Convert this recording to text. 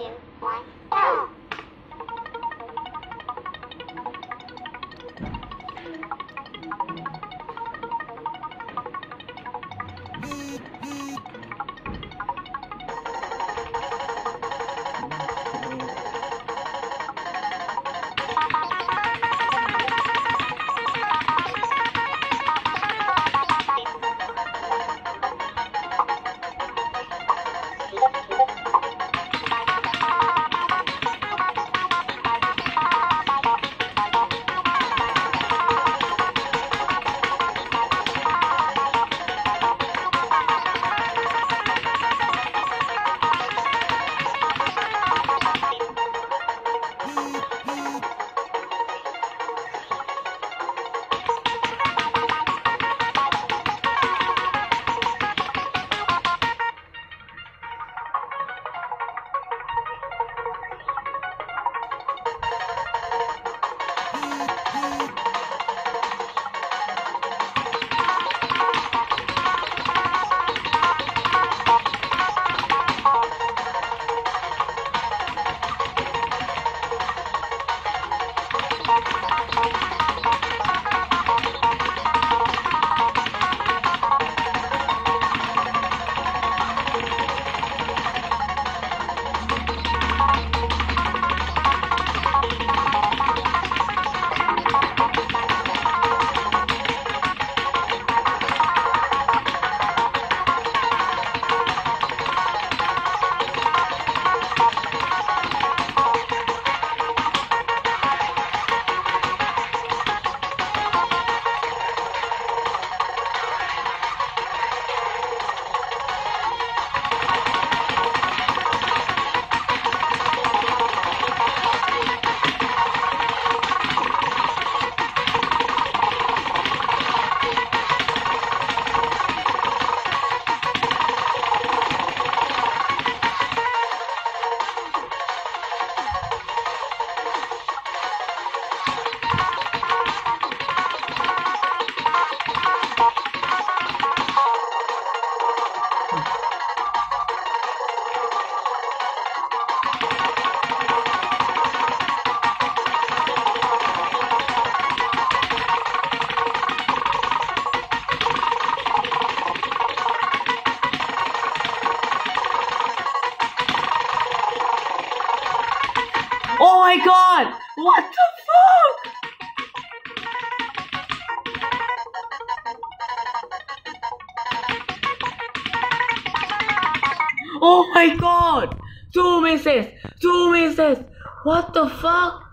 two, one. Oh my god! What the fuck? Oh my god! Two misses! Two misses! What the fuck?